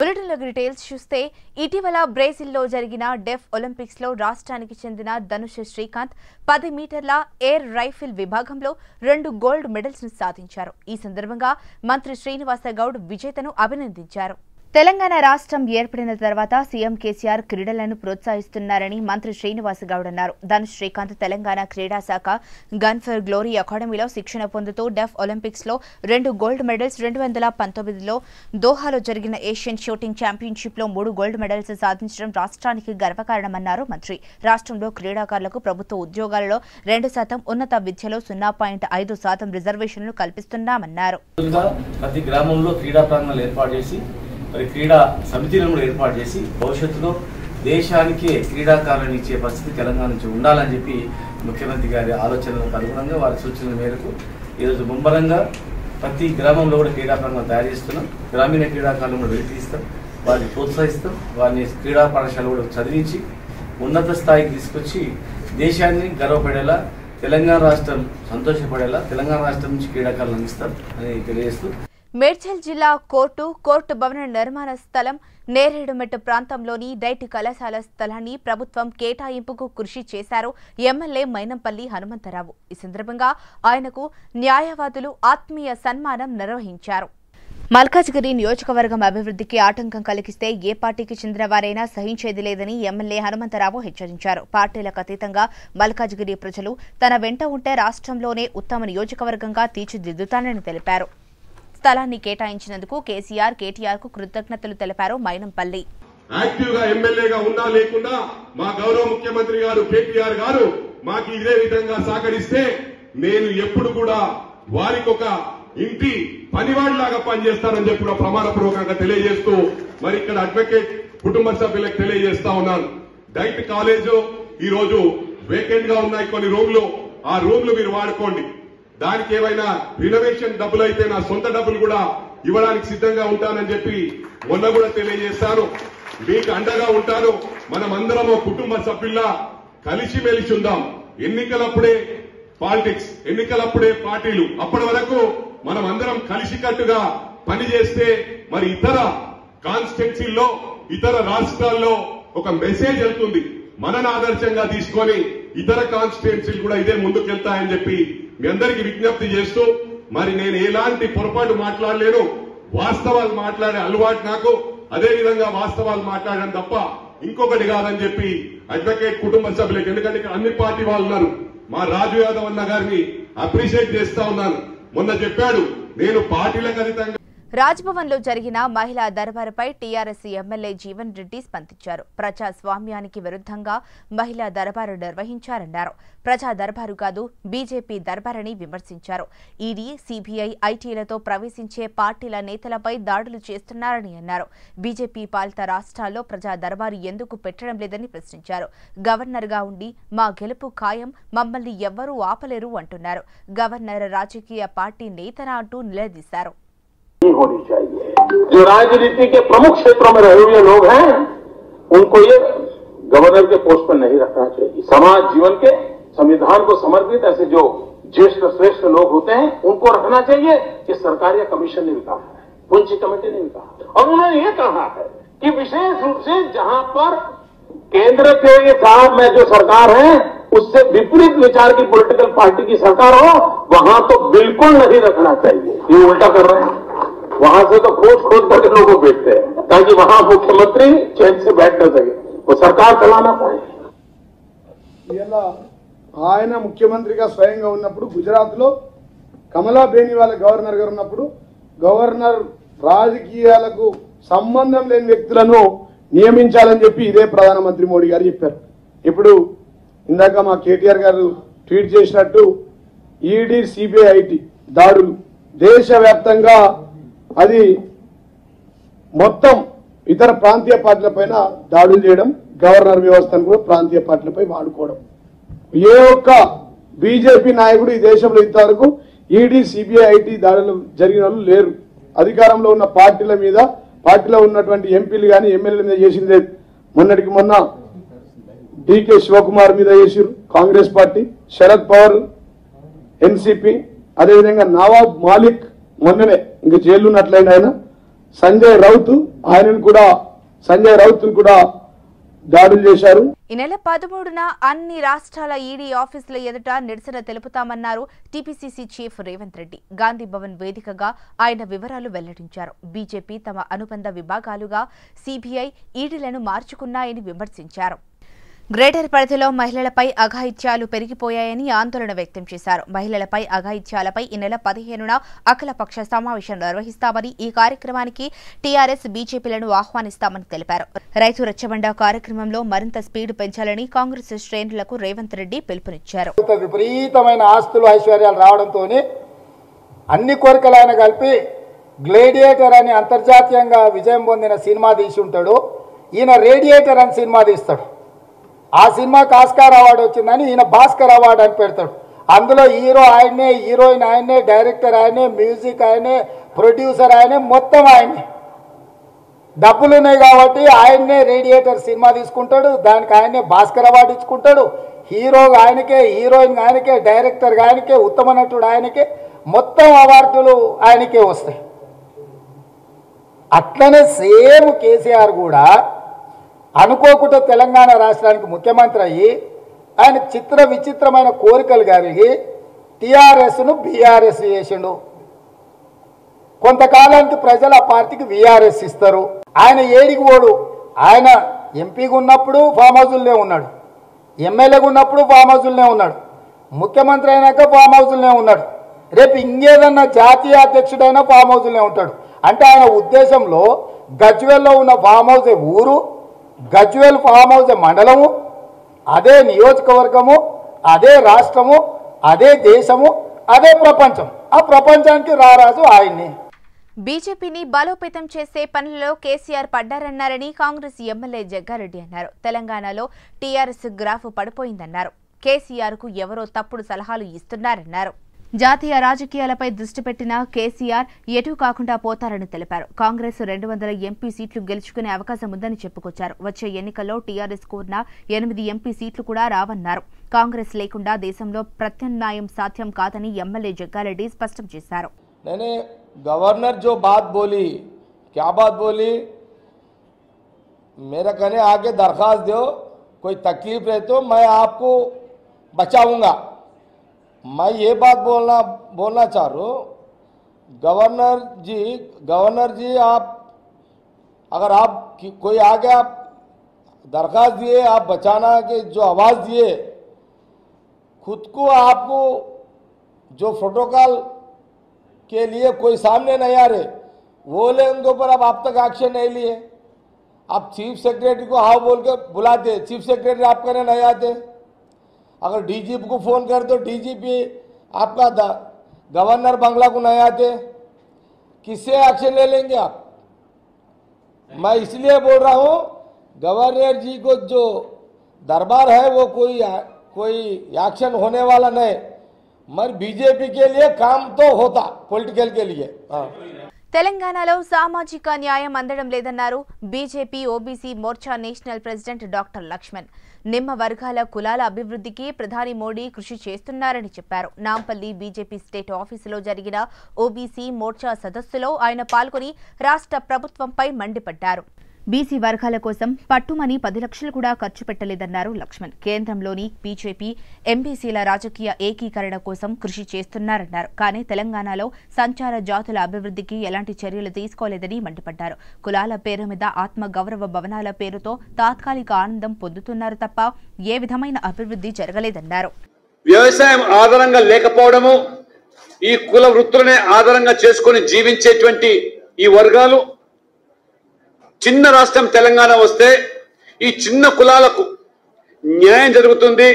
బులెటిన్లోకి details చూస్తే ఇటీవల బ్రెజిల్లో జరిగిన డెఫ్ ఒలింపిక్స్లో రాష్ట్రానికి చెందిన ధనుష్ శ్రీకాంత్ పది మీటర్ల ఎయిర్ రైఫిల్ విభాగంలో రెండు గోల్డ్ మెడల్స్ను సాధించారు. ఈ సందర్భంగా మంత్రి శ్రీనివాస గౌడ్ విజేతను అభినందించారు. తెలంగాణ రాష్ట్రం ఏర్పడిన తర్వాత సీఎం కేసీఆర్ క్రీడలను ప్రోత్సహిస్తున్నారని మంత్రి శ్రీనివాస్ గౌడ్ అన్నారు. ధనుష్ శ్రీకాంత్ తెలంగాణ క్రీడా శాఖ గన్ ఫర్ గ్లోరీ అకాడమీలో శిక్షణ పొందుతూ డెఫ్ ఒలింపిక్స్లో రెండు గోల్డ్ మెడల్స్ రెండు వందల పంతొమ్మిదిలో దోహాలో జరిగిన ఏషియన్ షూటింగ్ ఛాంపియన్షిప్లో మూడు గోల్డ్ మెడల్స్ సాధించడం రాష్ట్రానికి గర్వకారణమన్నారు మంత్రి. రాష్ట్రంలో క్రీడాకారులకు ప్రభుత్వ ఉద్యోగాలలో రెండు శాతం ఉన్నత విద్యలో సున్నా పాయింట్ ఐదు శాతం రిజర్వేషన్లు కల్పిస్తున్నామన్నారు. ప్రతి గ్రామంలో క్రీడా ప్రాంగణాలు ఏర్పాటు చేసి మరి క్రీడా సమితిలను కూడా ఏర్పాటు చేసి భవిష్యత్తులో దేశానికే క్రీడాకారులను ఇచ్చే పరిస్థితి తెలంగాణ నుంచి ఉండాలని చెప్పి ముఖ్యమంత్రి గారి ఆలోచనలకు అనుగుణంగా వారి సూచనల మేరకు ఈరోజు ముమ్మరంగా ప్రతి గ్రామంలో కూడా క్రీడా ప్రాంగణం తయారు చేస్తున్నాం. గ్రామీణ క్రీడాకారులను కూడా వెలికిస్తాం వారిని ప్రోత్సహిస్తాం. వారిని క్రీడా పాఠశాల కూడా చదివించి ఉన్నత స్థాయికి తీసుకొచ్చి దేశాన్ని గర్వపడేలా తెలంగాణ రాష్ట్రం సంతోషపడేలా తెలంగాణ రాష్ట్రం నుంచి క్రీడాకారులను అందిస్తాం అని తెలియజేస్తూ మేడ్చల్ జిల్లా కోర్టు కోర్టు భవన నిర్మాణ స్థలం నేరేడుమెట్టు ప్రాంతంలోని డైట్ కళాశాల స్థలాన్ని ప్రభుత్వం కేటాయింపుకు కృషి చేశారు ఎమ్మెల్యే మైనంపల్లి హనుమంతరావు. ఈ సందర్భంగా ఆయనకు న్యాయవాదులు ఆత్మీయ సన్మానం నిర్వహించారు. మల్కాజ్గిరి నియోజకవర్గం అభివృద్ధికి ఆటంకం కలిగిస్తే ఏ పార్టీకి చెందిన వారైనా సహించేది లేదని ఎమ్మెల్యే హనుమంతరావు హెచ్చరించారు. పార్టీలకు అతీతంగా మల్కాజ్గిరి ప్రజలు తన వెంట ఉంటే రాష్ట్రంలోనే ఉత్తమ నియోజకవర్గంగా తీర్చిదిద్దుతానని తెలిపారు. స్థలాన్ని కేటాయించినందుకు కేసీఆర్ కేటీఆర్కు కృతజ్ఞతలు తెలిపారు మైనంపల్లి. యాక్టివ్గా ఎమ్మెల్యేగా ఉన్నా లేకుండా మా గౌరవ ముఖ్యమంత్రి గారు కేటీఆర్ గారు మాకు ఇదే విధంగా సహకరిస్తే నేను ఎప్పుడు కూడా వారికి ఒక ఇంటి పనివాడిలాగా పనిచేస్తానని చెప్పి కూడా ప్రమాణపూర్వకంగా తెలియజేస్తూ మరి ఇక్కడ అడ్వకేట్ కుటుంబ సభ్యులకు తెలియజేస్తా ఉన్నాను. డైట్ కాలేజ్ ఈ రోజు వేకెంట్గా ఉన్నాయి కొన్ని రూమ్లు. ఆ రూమ్లు మీరు వాడుకోండి. దానికి ఏమైనా రినోవేషన్ డబ్బులు అయితే నా సొంత డబ్బులు కూడా ఇవ్వడానికి సిద్ధంగా ఉంటానని చెప్పి మొన్న కూడా తెలియజేస్తాను. మీకు అండగా ఉంటాను. మనం అందరం కుటుంబ సభ్యుల్లా కలిసిమెలిసి ఉందాం. ఎన్నికలప్పుడే పాలిటిక్స్ ఎన్నికలప్పుడే పార్టీలు. అప్పటి వరకు మనం అందరం కలిసికట్టుగా పనిచేస్తే మరి ఇతర కాన్స్టిట్యున్సీల్లో ఇతర రాష్ట్రాల్లో ఒక మెసేజ్ వెళ్తుంది. మనని ఆదర్శంగా తీసుకొని ఇతర కాన్స్టిట్యున్సీలు కూడా ఇదే ముందుకెళ్తాయని చెప్పి మీ అందరికీ విజ్ఞప్తి చేస్తూ మరి నేను ఎలాంటి పొరపాటు మాట్లాడలేను వాస్తవాలు మాట్లాడే అలవాటు నాకు. అదే విధంగా వాస్తవాలు మాట్లాడడం తప్ప ఇంకొకటి కాదని చెప్పి అడ్వకేట్ కుటుంబ సభ్యులకు ఎందుకంటే ఇక్కడ అన్ని పార్టీ వాళ్ళు ఉన్నారు. మా రాజు యాదవ్ అన్న గారిని అప్రిషియేట్ చేస్తా ఉన్నాను. మొన్న చెప్పాడు నేను పార్టీలకు అతీతంగా రాజ్భవన్లో జరిగిన మహిళా దర్బారుపై టీఆర్ఎస్ ఎమ్మెల్యే జీవన్ రెడ్డి స్పందించారు. ప్రజాస్వామ్యానికి విరుద్ధంగా మహిళా దర్బారు నిర్వహించారన్నారు. ప్రజా దర్బారు కాదు బీజేపీ దర్బారని విమర్శించారు. ఈడీ సీబీఐ ఐటీలతో ప్రవేశించే పార్టీల నేతలపై దాడులు చేస్తున్నారని అన్నారు. బీజేపీ పాలిత రాష్ట్రాల్లో ప్రజా దర్బారు ఎందుకు పెట్టడం లేదని ప్రశ్నించారు. గవర్నర్గా ఉండి మా గెలుపు ఖాయం మమ్మల్ని ఎవ్వరూ ఆపలేరు అంటున్నారు. గవర్నర్ రాజకీయ పార్టీ నేతనా అంటూ నిలదీశారు. होनी चाहिए। जो राजनीति के प्रमुख क्षेत्रों में रहे हुए लोग हैं, उनको ये गवर्नर के पोस्ट पर नहीं रखना चाहिए। समाज, जीवन के संविधान को समर्पित ऐसे जो ज्येष्ठ, श्रेष्ठ लोग होते हैं, उनको रखना चाहिए कि सरकार या कमीशन ने भी कहा है, पूंजी कमेटी ने भी कहा और उन्होंने ये कहा है कि विशेष रूप से जहाँ पर केंद्र के साथ में जो सरकार है, उससे विपरीत विचार की पॉलिटिकल पार्टी की सरकार हो, वहाँ तो बिल्कुल नहीं रखना चाहिए। ये उल्टा कर रहे हैं। वहां से तो खोज खोज करके लोगों को भेजते हैं ताकि वहां मुख्यमंत्री चैन से बैठ न सके वो सरकार चलाना पाए ఇలా ఆయన ముఖ్యమంత్రిగా స్వయంగా ఉన్నప్పుడు గుజరాత్లో కమలా బేని వాళ్ళ గవర్నర్ గారు ఉన్నప్పుడు గవర్నర్ రాజకీయాలకు సంబంధం లేని వ్యక్తులను నియమించాలని చెప్పి ఇదే ప్రధానమంత్రి మోడీ గారు చెప్పారు ఇప్పుడు ఇందాక మా కేటీఆర్ గారు ట్వీట్ చేసినట్టు ఈడీ సిబిఐ ఐటీ దాడులు దేశవ్యాప్తంగా అది మొత్తం ఇతర ప్రాంతీయ పార్టీలపైన దాడులు చేయడం గవర్నర్ వ్యవస్థను కూడా ప్రాంతీయ పార్టీలపై వాడుకోవడం. ఏ ఒక్క బీజేపీ నాయకుడు ఈ దేశంలో ఇంతవరకు ఈడీ సిబిఐ ఐటీ దాడులు జరిగిన లేరు. అధికారంలో ఉన్న పార్టీల మీద పార్టీలో ఉన్నటువంటి ఎంపీలు కానీ ఎమ్మెల్యేల మీద చేసింది లేదు. మొన్నటికి మొన్న డికే శివకుమార్ మీద చేసిరు కాంగ్రెస్ పార్టీ శరద్ పవార్ ఎన్సిపి అదేవిధంగా నవాబ్ మాలిక్ మొన్ననే ఇంక జైలు ఉన్నట్లయిన ఆయన. సంజయ్ రౌత్ ఆయనను కూడా సంజయ్ రౌత్ కూడా దాడులు చేశారు. ఈ నెల పదమూడున అన్ని రాష్ట్రాల ఈడీ ఆఫీసుల ఎదుట నిరసన తెలుపుతామన్నారు టీపీసీసీ చీఫ్ రేవంత్ రెడ్డి. గాంధీ భవన్ వేదికగా ఆయన వివరాలు వెల్లడించారు. బీజేపీ తమ అనుబంధ విభాగాలుగా సీబీఐ ఈడీలను మార్చుకున్నాయని విమర్శించారు. గ్రేటర్ పరిధిలో మహిళలపై అఘాయిత్యాలు పెరిగిపోయాయని ఆందోళన వ్యక్తం చేశారు. మహిళలపై అఘాయిత్యాలపై ఈ నెల పదిహేనున అఖిలపక్ష సమావేశం నిర్వహిస్తామని ఈ కార్యక్రమానికి టీఆర్ఎస్ బీజేపీలను ఆహ్వానిస్తామని తెలిపారు. రైతు రచ్చబండ కార్యక్రమంలో మరింత స్పీడ్ పెంచాలని కాంగ్రెస్ శ్రేణులకు రేవంత్ రెడ్డి పిలుపునిచ్చారు. విపరీతమైన ఆస్తులు ఐశ్వర్యాలు రావడంతో అన్ని కోరికలు ఆయన కలిపి గ్లేడియేటర్ అని అంతర్జాతీయంగా విజయం పొందిన సినిమా తీసి ఉంటాడు. ఈయన రేడియేటర్ అని సినిమా తీస్తాడు. ఆ సినిమాకి ఆస్కార్ అవార్డు వచ్చిందని ఈయన భాస్కర్ అవార్డు అని పెడతాడు. అందులో హీరో ఆయనే హీరోయిన్ ఆయనే డైరెక్టర్ ఆయనే మ్యూజిక్ ఆయనే ప్రొడ్యూసర్ ఆయనే మొత్తం ఆయనే డబ్బులు ఉన్నాయి కాబట్టి ఆయన్నే రేడియేటర్ సినిమా తీసుకుంటాడు. దానికి ఆయనే భాస్కర్ అవార్డు ఇచ్చుకుంటాడు. హీరో ఆయనకే హీరోయిన్ ఆయనకే డైరెక్టర్ ఆయనకే ఉత్తమ నటుడు ఆయనకే మొత్తం అవార్డులు ఆయనకే వస్తాయి. అట్లనే సేమ్ కేసీఆర్ కూడా అనుకోకుండా తెలంగాణ రాష్ట్రానికి ముఖ్యమంత్రి అయ్యి ఆయన చిత్ర విచిత్రమైన కోరికలు కలిగి టీఆర్ఎస్ను బీఆర్ఎస్ చేసిండు. కొంతకాలానికి ప్రజలు ఆ పార్టీకి వీఆర్ఎస్ ఇస్తారు. ఆయన ఏడికి పోడు. ఆయన ఎంపీగా ఉన్నప్పుడు ఫామ్ హౌజుల్నే ఉన్నాడు. ఎమ్మెల్యేగా ఉన్నప్పుడు ఫామ్ హౌజుల్నే ఉన్నాడు. ముఖ్యమంత్రి అయినాక ఫామ్ హౌజుల్నే ఉన్నాడు. రేపు ఇంకేదన్నా జాతీయ అధ్యక్షుడైనా ఫామ్ హౌజుల్నే ఉంటాడు. అంటే ఆయన ఉద్దేశంలో గజ్వెల్లో ఉన్న ఫామ్ హౌస్ ఊరు? గజ్వేల్ ఫామ్ హౌస్ మండలము అదే నియోజకవర్గము అదే రాష్ట్రము అదే దేశము అదే ప్రపంచం. ఆ ప్రపంచానికి రారాజు ఆయన్ని. బీజేపీని బలోపేతం చేసే పనుల్లో కేసీఆర్ పడ్డారన్నారని కాంగ్రెస్ ఎమ్మెల్యే జగ్గారెడ్డి అన్నారు. తెలంగాణలో టీఆర్ఎస్ గ్రాఫ్ పడిపోయిందన్నారు. కేసీఆర్కు ఎవరో తప్పుడు సలహాలు ఇస్తున్నారన్నారు. జాతీయ రాజకీయాలపై దృష్టి పెట్టిన కేసీఆర్ ఎటూ కాకుండా పోతారని తెలిపారు కాంగ్రెస్ రెండు వందల ఎంపీ సీట్లు గెలుచుకునే అవకాశం ఉందని చెప్పుకొచ్చారు వచ్చే ఎన్నికల్లో టీఆర్ఎస్ కోరిన ఎనిమిది ఎంపీ సీట్లు కూడా రావన్నారు కాంగ్రెస్ లేకుండా దేశంలో ప్రత్యామ్నాయం సాధ్యం కాదని ఎమ్మెల్యే జగ్గారెడ్డి స్పష్టం చేశారు मैंने गवर्नर जो बात बोली क्या बात बोली मेरा कहने आगे दरखास्त दो कोई तकलीफ रहे तो मैं आपको बचाऊंगा मैं ये बात बोलना बोलना चाह रहा हूँ। गवर्नर जी गवर्नर जी, आप, अगर आप कोई आगे आप दरखास्त दिए, आप बचाना के जो आवाज़ दिए, खुद को आपको जो प्रोटोकॉल के लिए कोई सामने नहीं आ रहे, वो ले उनके ऊपर अब आप तक एक्शन नहीं लिए। आप चीफ सेक्रेटरी को हाँ बोल के बुलाते चीफ सेक्रेटरी आप करने नहीं आते। अगर डीजीपी को फ़ोन कर तो डीजीपी आपका गवर्नर बंगला को नहीं आते किससे एक्शन ले लेंगे आप? मैं इसलिए बोल रहा हूँ, गवर्नर जी को जो दरबार है, वो कोई कोई एक्शन होने वाला नहीं। मगर बीजेपी के लिए काम तो होता पॉलिटिकल के लिए। हाँ। తెలంగాణలో సామాజిక న్యాయం అందడం లేదన్నారు BJP OBC Morcha national president doctor Laxman. నిమ్మ వర్గాల కులాల అభివృద్ధికి ప్రధాని మోడీ కృషి చేస్తున్నారని చెప్పారు. నాంపల్లి బీజేపీ స్టేట్ ఆఫీసులో జరిగిన ఓబీసీ మోర్చా సదస్సులో ఆయన పాల్గొని రాష్ట్ర ప్రభుత్వంపై మండిపడ్డారు. బీసీ వర్గాల కోసం పట్టుమని పది లక్షలు కూడా ఖర్చు పెట్టలేదన్నారు లక్ష్మణ్. కేంద్రంలోని బీజేపీ ఎంబీసీల రాజకీయ ఏకీకరణ కోసం కృషి చేస్తున్నారన్నారు. కానీ తెలంగాణలో సంచార జాతుల అభివృద్ధికి ఎలాంటి చర్యలు తీసుకోలేదని మండిపడ్డారు. కులాల పేరు మీద ఆత్మ గౌరవ భవనాల పేరుతో తాత్కాలిక ఆనందం పొందుతున్నారు తప్ప ఏ విధమైన అభివృద్ధి జరగలేదన్నారు. వ్యవసాయం ఆధారంగా లేకపోవడము ఈ కుల వృత్తులనే ఆధారంగా చేసుకుని జీవించేటువంటి ఈ వర్గాలు చిన్న రాష్ట్రం తెలంగాణ వస్తే ఈ చిన్న కులాలకు న్యాయం జరుగుతుంది.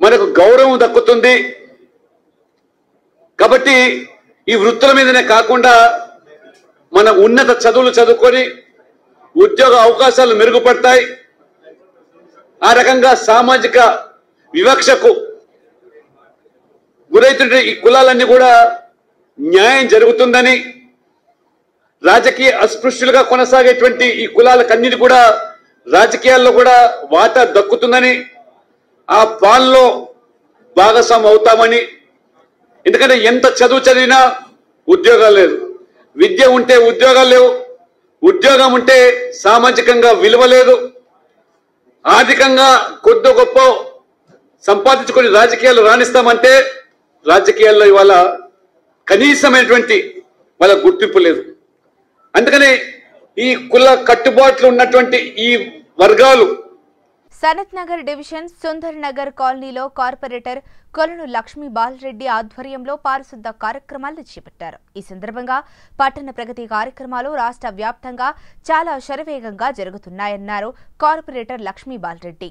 మనకు గౌరవం దక్కుతుంది. కాబట్టి ఈ వృత్తుల మీదనే కాకుండా మన ఉన్నత చదువులు చదువుకొని ఉద్యోగ అవకాశాలు మెరుగుపడతాయి. ఆ రకంగా సామాజిక వివక్షకు గురైతుంటే ఈ కులాలన్నీ కూడా న్యాయం జరుగుతుందని రాజకీయ అస్పృశ్యులుగా కొనసాగేటువంటి ఈ కులాలకన్నిటి కూడా రాజకీయాల్లో కూడా వాటా దక్కుతుందని ఆ పాల్లో భాగస్వామి అవుతామని. ఎందుకంటే ఎంత చదువు చదివినా ఉద్యోగాలు లేదు విద్య ఉంటే ఉద్యోగాలు లేవు. ఉద్యోగం ఉంటే సామాజికంగా విలువ లేదు. ఆర్థికంగా కొద్ది గొప్ప సంపాదించుకొని రాజకీయాలు రాణిస్తామంటే రాజకీయాల్లో ఇవాళ కనీసమైనటువంటి వాళ్ళ గుర్తింపు లేదు. అందుకనే ఈ కుల కట్టుబాట్లు ఉన్నటువంటి ఈ వర్గాలు సనత్ నగర్ డివిజన్ సుందర్ నగర్ కాలనీలో కార్పొరేటర్ కొలను లక్ష్మీ బాలరెడ్డి ఆధ్వర్యంలో పారిశుద్ధ కార్యక్రమాలు చేపట్టారు. ఈ సందర్భంగా పట్టణ ప్రగతి కార్యక్రమాలు రాష్ట్ర వ్యాప్తంగా చాలా శరవేగంగా జరుగుతున్నాయన్నారు కార్పొరేటర్ లక్ష్మీ బాలరెడ్డి.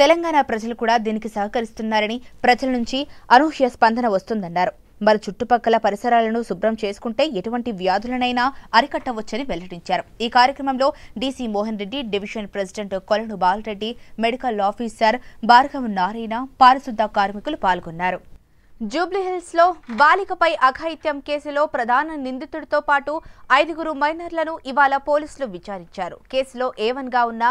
తెలంగాణ ప్రజలు కూడా దీనికి సహకరిస్తున్నారని ప్రజల నుంచి అనూహ్య స్పందన వస్తుందన్నారు. మరి చుట్టుపక్కల పరిసరాలను శుభ్రం చేసుకుంటే ఎటువంటి వ్యాధులనైనా అరికట్టవచ్చని వెల్లడించారు. ఈ కార్యక్రమంలో DC Mohan Reddy division president Kolanu Balareddy medical officer Bhargav Narayana పారిశుద్ధ కార్మికులు పాల్గొన్నారు. జూబ్లీహిల్స్లో బాలికపై అఘాయిత్యం కేసులో ప్రధాన నిందితుడితో పాటు ఐదుగురు మైనర్లను ఇవాళ పోలీసులు విచారించారు. కేసులో ఏవన్గా ఉన్న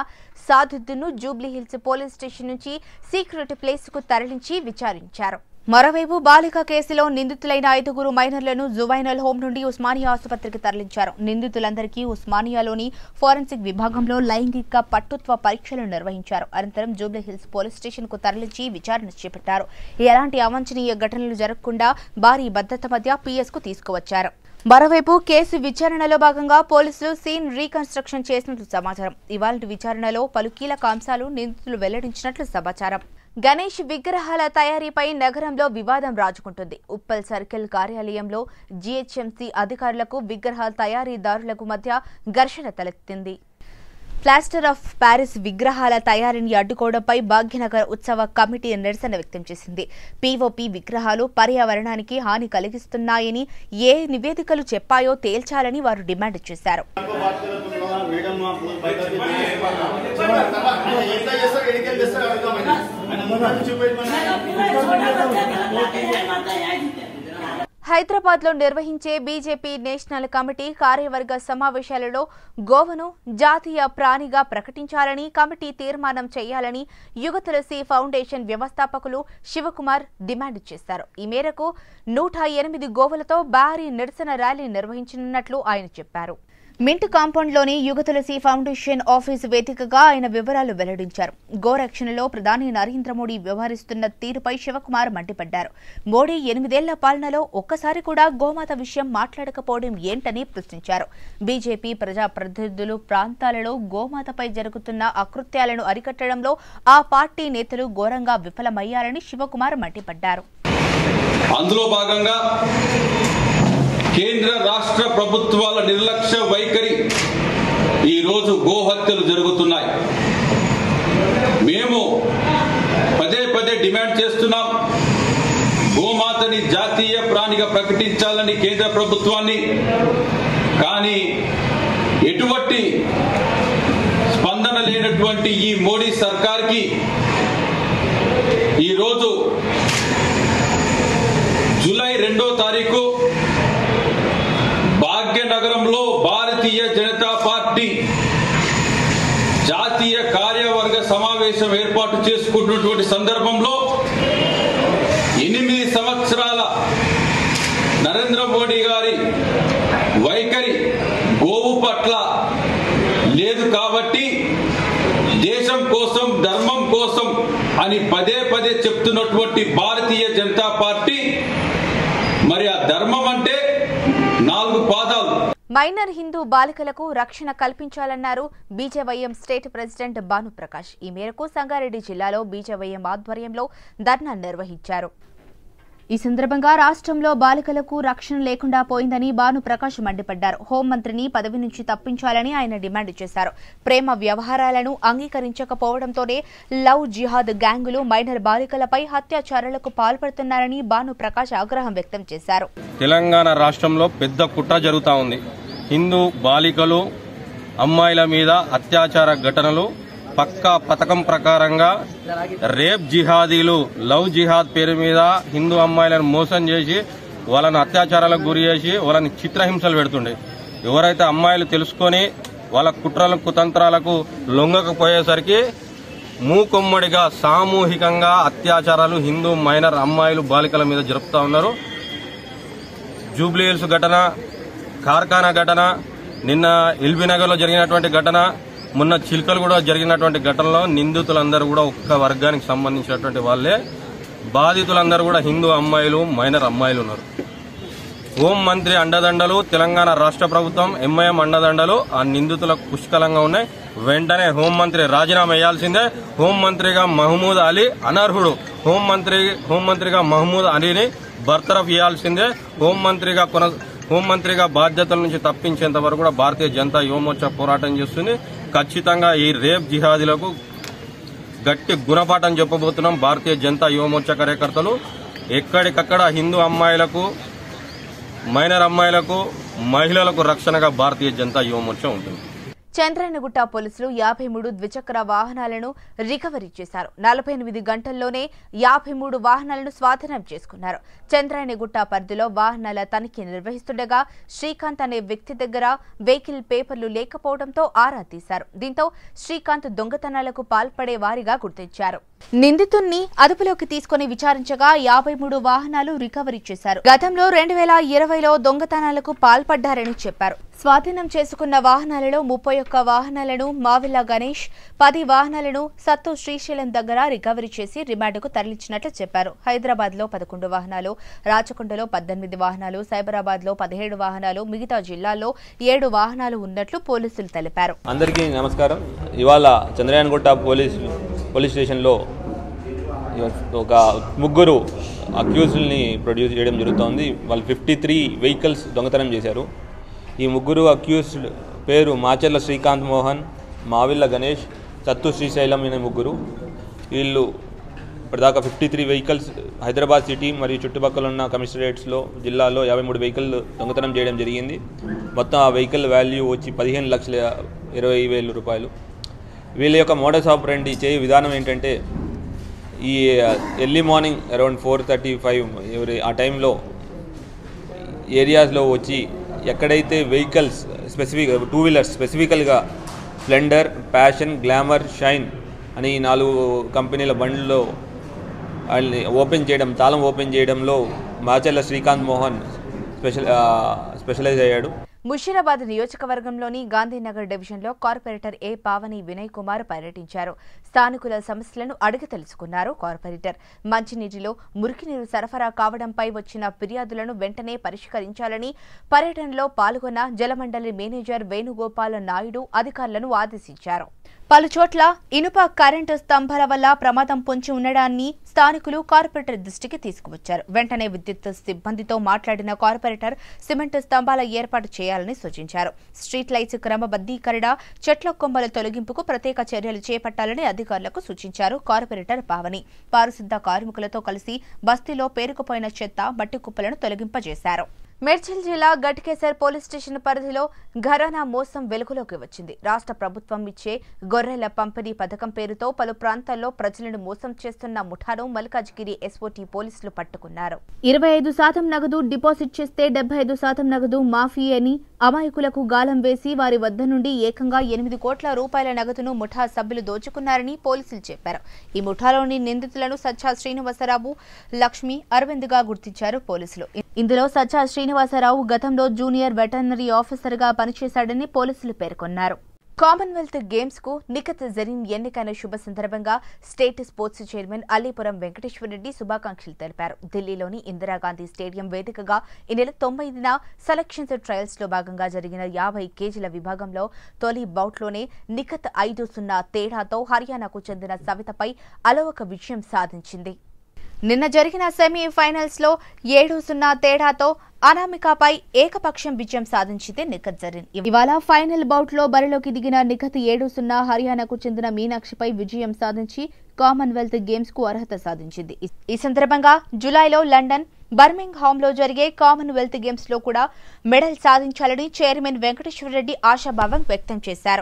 సాధుద్దును జూబ్లీహిల్స్ పోలీస్ స్టేషన్ నుంచి సీక్రెట్ ప్లేస్కు తరలించి విచారించారు. మరోవైపు బాలిక కేసులో నిందితులైన ఐదుగురు మైనర్లను జువైనల్ హోం నుండి ఉస్మానియా ఆసుపత్రికి తరలించారు. నిందితులందరికీ ఉస్మానియాలోని ఫోరెన్సిక్ విభాగంలో లైంగిక పట్టుత్వ పరీక్షలు నిర్వహించారు. అనంతరం జూబ్లీహిల్స్ పోలీస్ స్టేషన్కు తరలించి విచారణ చేపట్టారు. ఎలాంటి అవాంఛనీయ ఘటనలు జరగకుండా భారీ భద్రత మధ్య పీఎస్కు తీసుకువచ్చారు. మరోవైపు కేసు విచారణలో భాగంగా పోలీసులు సీన్ రీకన్స్ట్రక్షన్ చేసినట్లు సమాచారం. ఇవాళ విచారణలో పలు కీలక అంశాలు నిందితులు వెల్లడించినట్లు సమాచారం. గణేష్ విగ్రహాల తయారీపై నగరంలో వివాదం రాజుకుంటుంది. ఉప్పల్ సర్కిల్ కార్యాలయంలో జీహెచ్ఎంసీ అధికారులకు విగ్రహాల తయారీదారులకు మధ్య ఘర్షణ తలెత్తింది. ప్లాస్టర్ ఆఫ్ ప్యారిస్ విగ్రహాల తయారీని అడ్డుకోవడంపై భాగ్యనగర్ ఉత్సవ కమిటీ నిరసన వ్యక్తం చేసింది. పీఓపీ విగ్రహాలు పర్యావరణానికి హాని కలిగిస్తున్నాయని ఏ నివేదికలు చెప్పాయో తేల్చాలని వారు డిమాండ్ చేశారు. హైదరాబాద్ లో నిర్వహించే బీజేపీ నేషనల్ కమిటీ కార్యవర్గ సమావేశాలలో గోవను జాతీయ ప్రాణిగా ప్రకటించాలని కమిటీ తీర్మానం చేయాలని యుగ తులసి ఫౌండేషన్ వ్యవస్థాపకులు శివకుమార్ డిమాండ్ చేశారు. ఈ మేరకు నూట ఎనిమిది గోవులతో భారీ నిరసన ర్యాలీ నిర్వహించనున్నట్లు ఆయన చెప్పారు. మింట్ కాంపౌండ్లోని యుగతులసి ఫౌండేషన్ ఆఫీసు వేదికగా ఆయన వివరాలు వెల్లడించారు. గోరక్షణలో ప్రధాని నరేంద్ర మోడీ వ్యవహరిస్తున్న తీరుపై శివకుమార్ మండిపడ్డారు. మోడీ ఎనిమిదేళ్ళ పాలనలో ఒక్కసారి కూడా గోమాత విషయం మాట్లాడకపోవడం ఏంటని ప్రశ్నించారు. బీజేపీ ప్రజాప్రతినిధులు ప్రాంతాలలో గోమాతపై జరుగుతున్న అకృత్యాలను అరికట్టడంలో ఆ పార్టీ నేతలు ఘోరంగా విఫలమయ్యారని శివకుమార్ మండిపడ్డారు. అందులో భాగంగా కేంద్ర రాష్ట్ర ప్రభుత్వాల నిర్లక్ష్య వైఖరి. ఈరోజు గోహత్యలు జరుగుతున్నాయి. మేము పదే పదే డిమాండ్ చేస్తున్నాం. గోమాతని జాతీయ ప్రాణిగా ప్రకటించాలని కేంద్ర ప్రభుత్వాన్ని. కానీ ఎటువంటి స్పందన లేనటువంటి ఈ మోడీ సర్కార్కి ఈరోజు జూలై రెండో తారీఖు నగరంలో భారతీయ జనతా పార్టీ జాతీయ కార్యవర్గ సమావేశం ఏర్పాటు చేసుకుంటున్నటువంటి సందర్భంలో ఎనిమిది సంవత్సరాల నరేంద్ర మోడీ గారి వైఖరి గోవు పట్ల లేదు కాబట్టి దేశం కోసం ధర్మం కోసం అని పదే పదే చెప్తున్నటువంటి భారతీయ జనతా పార్టీ మైనర్ హిందూ బాలికలకు రక్షణ కల్పించాలన్నారు బీజేవైఎం స్టేట్ ప్రెసిడెంట్ భానుప్రకాష్. ఈ మేరకు సంగారెడ్డి జిల్లాలో బీజేవైఎం ఆధ్వర్యంలో ధర్నా నిర్వహించారు. ఈ సందర్భంగా రాష్ట్రంలో బాలికలకు రక్షణ లేకుండా పోయిందని భానుప్రకాష్ మండిపడ్డారు. హోంమంత్రిని పదవి నుంచి తప్పించాలని ఆయన డిమాండ్ చేశారు. ప్రేమ వ్యవహారాలను అంగీకరించకపోవడంతోనే లవ్ జిహాద్ గ్యాంగులు మైనర్ బాలికలపై హత్యాచారాలకు పాల్పడుతున్నారని భానుప్రకాష్ ఆగ్రహం వ్యక్తం చేశారు. తెలంగాణ రాష్ట్రంలో పెద్ద కుట్ర జరుగుతా ఉంది. హిందూ బాలికలు అమ్మాయిల మీద అత్యాచార ఘటనలు పక్కా పథకం ప్రకారంగా రేప్ జిహాదీలు లవ్ జిహాద్ పేరు మీద హిందూ అమ్మాయిలను మోసం చేసి వాళ్ళని అత్యాచారాలకు గురి చేసి వాళ్ళని చిత్రహింసలు పెడుతుండే. ఎవరైతే అమ్మాయిలు తెలుసుకొని వాళ్ళ కుట్రలకు కుతంత్రాలకు లొంగకపోయేసరికి మూకొమ్మడిగా సామూహికంగా అత్యాచారాలు హిందూ మైనర్ అమ్మాయిలు బాలికల మీద జరుపుతా ఉన్నారు. జూబ్లీహిల్స్ ఘటన కార్ఖానా ఘటన నిన్న ఎల్బీనగర్లో జరిగినటువంటి ఘటన మొన్న చిలుకలు కూడా జరిగినటువంటి ఘటనలో నిందితులందరూ కూడా ఒక్క వర్గానికి సంబంధించినటువంటి వాళ్ళే. బాధితులందరూ కూడా హిందూ అమ్మాయిలు మైనర్ అమ్మాయిలు ఉన్నారు. హోం మంత్రి అండదండలు తెలంగాణ రాష్ట్ర ప్రభుత్వం ఎంఐఎం అండదండలు ఆ నిందితులకు పుష్కలంగా ఉన్నాయి. వెంటనే హోంమంత్రి రాజీనామా వేయాల్సిందే హోంమంత్రిగా మహమూద్ అలీ అనర్హుడు. హోంమంత్రి హోంమంత్రిగా మహమూద్ అలీని బర్తరఫ్ చేయాల్సిందే. హోంమంత్రిగా కొన హోంమంత్రిగా బాధ్యతల నుంచి తప్పించేంత వరకు కూడా భారతీయ జనతా యువమోర్చా పోరాటం చేస్తుంది. ఖచ్చితంగా ఈ రేప్ జిహాదీలకు గట్టి గుణపాఠం చెప్పబోతున్నాం. భారతీయ జనతా యువమోర్చా కార్యకర్తలు ఎక్కడికక్కడ హిందూ అమ్మాయిలకు మైనర్ అమ్మాయిలకు మహిళలకు రక్షణగా భారతీయ జనతా యువమోర్చా ఉంటుంది. చంద్రాయనగుట్ట పోలీసులు యాభై మూడు ద్విచక్ర వాహనాలను రికవరీ చేశారు. నలభై ఎనిమిది గంటల్లోనే యాభై మూడు వాహనాలను స్వాధీనం చేసుకున్నారు. చంద్రాయనగుట్ట పరిధిలో వాహనాల తనిఖీ నిర్వహిస్తుండగా శ్రీకాంత్ అనే వ్యక్తి దగ్గర వెహికల్ పేపర్లు లేకపోవడంతో ఆరా తీశారు. దీంతో శ్రీకాంత్ దొంగతనాలకు పాల్పడే వారిగా గుర్తించారు. నిందితుణ్ణి అదుపులోకి తీసుకుని విచారించగా యాభై మూడు వాహనాలు రికవరీ చేశారు. గతంలో రెండు వేల ఇరవైలో దొంగతనాలకు పాల్పడ్డారని చెప్పారు. స్వాధీనం చేసుకున్న వాహనాలలో ముప్పై ఒక్క వాహనాలను మావిల్ల గణేష్ పది వాహనాలను సత్తు శ్రీశైలం దగ్గర రికవరీ చేసి రిమాండ్కు తరలించినట్లు చెప్పారు. హైదరాబాద్లో పదకొండు వాహనాలు రాచకొండలో పద్దెనిమిది వాహనాలు సైబరాబాద్లో పదిహేడు వాహనాలు మిగతా జిల్లాల్లో ఏడు వాహనాలు ఉన్నట్లు పోలీసులు తెలిపారు. అందరికీ నమస్కారం. ఇవాళ చంద్రయాన్గుట్ట పోలీస్ పోలీస్ స్టేషన్లో ఒక ముగ్గురు అక్యూజ్డ్ని ప్రొడ్యూస్ చేయడం జరుగుతోంది. వాళ్ళు ఫిఫ్టీ త్రీ వెహికల్స్ దొంగతనం చేశారు. ఈ ముగ్గురు అక్యూస్డ్ పేరు మాచర్ల శ్రీకాంత్ మోహన్ మావిల్ల గణేష్ సత్తు శ్రీశైలం అనే ముగ్గురు. వీళ్ళు ఇప్పటిదాకా fifty three vehicles Hyderabad city మరియు చుట్టుపక్కల ఉన్న కమిషనరేట్స్లో జిల్లాలో యాభై మూడు వెహికల్ దొంగతనం చేయడం జరిగింది. మొత్తం ఆ వెహికల్ వాల్యూ వచ్చి పదిహేను లక్షల ఇరవై వేల రూపాయలు. వీళ్ళ యొక్క మోడల్స్ ఆపరేంటి చేయ విధానం ఏంటంటే ఈ early morning around four thirty five ఆ టైంలో ఏరియాస్లో వచ్చి ఎక్కడైతే వెహికల్స్ స్పెసిఫిక్ టూ వీలర్స్ స్పెసిఫికల్గా స్ప్లెండర్ ప్యాషన్ గ్లామర్ షైన్ అని నాలుగు కంపెనీల బండ్లలో వాళ్ళని ఓపెన్ చేయడం తాళం ఓపెన్ చేయడంలో మాచర్ల శ్రీకాంత్ మోహన్ స్పెషల్ స్పెషలైజ్ అయ్యాడు. ముషీరాబాద్ నియోజకవర్గంలోని గాంధీనగర్ డివిజన్లో కార్పొరేటర్ ఏ పావని వినయ్ కుమార్ పర్యటించారు. స్థానికుల సమస్యలను అడిగి తెలుసుకున్నారు కార్పొరేటర్. మంచినీటిలో మురికినీరు సరఫరా కావడంపై వచ్చిన ఫిర్యాదులను వెంటనే పరిష్కరించాలని పర్యటనలో పాల్గొన్న జలమండలి మేనేజర్ వేణుగోపాల నాయుడు అధికారులను ఆదేశించారు. పలుచోట్ల ఇనుప కరెంటు స్తంభాల వల్ల ప్రమాదం పొంచి ఉండడాన్ని స్థానికులు కార్పొరేటర్ దృష్టికి తీసుకువచ్చారు. వెంటనే విద్యుత్ సిబ్బందితో మాట్లాడిన కార్పొరేటర్ సిమెంట్ స్తంభాల ఏర్పాటు చేయాలని సూచించారు. స్ట్రీట్ లైట్స్ క్రమబద్దీకరణ చెట్ల కొమ్మల తొలగింపుకు ప్రత్యేక చర్యలు చేపట్టాలని అధికారులకు సూచించారు. కార్పొరేటర్ పావని పారిశుద్ధ కార్మికులతో కలిసి బస్తీలో పేరుకుపోయిన చెత్త మట్టి కుప్పలను తొలగింపజేశారు. మేడ్చల్ జిల్లా గట్కేసర్ పోలీస్ స్టేషన్ పరిధిలో ఘరానా మోసం వెలుగులోకి వచ్చింది. రాష్ట్ర ప్రభుత్వం ఇచ్చే గొర్రెల పంపిణీ పథకం పేరుతో పలు ప్రాంతాల్లో ప్రజలను మోసం చేస్తున్న ముఠాను మల్కాజ్గిరి ఎస్ఓటీ పోలీసులు పట్టుకున్నారు. ఇరవై ఐదు శాతం నగదు డిపాజిట్ చేస్తే డెబ్బై ఐదు శాతం నగదు మాఫీ అని అమాయకులకు గాలం వేసి వారి వద్ద నుండి ఏకంగా ఎనిమిది కోట్ల రూపాయల నగదును ముఠా సభ్యులు దోచుకున్నారని పోలీసులు చెప్పారు. ఈ ముఠాలోని నిందితులను సచ్చా శ్రీనివాసరావు లక్ష్మి అరవింద్గా గుర్తించారు పోలీసులు. ఇందులో సచ్చా శ్రీనివాసరావు గతంలో జూనియర్ వెటర్నరీ ఆఫీసర్గా పనిచేశాడని పోలీసులు పేర్కొన్నారు. కామన్వెల్త్ గేమ్స్కు నిఖత్ జరీన్ ఎన్నికైన శుభ సందర్భంగా state sports chairman Allipuram Venkateswarareddy శుభాకాంక్షలు తెలిపారు. ఢిల్లీలోని ఇందిరాగాంధీ స్టేడియం వేదికగా ఈ నెల తొమ్మిదిన సెలక్షన్స్ ట్రయల్స్లో భాగంగా జరిగిన యాభై కేజీల విభాగంలో తొలి బౌట్లోనే నిఖత్ ఐదు సున్నా తేడాతో హర్యానాకు చెందిన సవితపై అలవక విజయం సాధించింది. నిన్న జరిగిన సెమీ ఫైనల్స్లో ఏడు సున్నా తేడాతో అనామికపై ఏకపక్షం విజయం సాధించింది నిఖత్ జరీన్. ఇవాళ ఫైనల్ బౌట్లో బరిలోకి దిగిన నిఖత్ ఏడు సున్నా హర్యానాకు చెందిన మీనాక్షిపై విజయం సాధించి కామన్వెల్త్ గేమ్స్కు అర్హత సాధించింది. ఈ సందర్భంగా జులైలో లండన్ బర్మింగ్ హామ్లో జరిగే కామన్వెల్త్ గేమ్స్లో కూడా మెడల్ సాధించాలని చైర్మన్ వెంకటేశ్వర రెడ్డి ఆశాభావం వ్యక్తం చేశారు.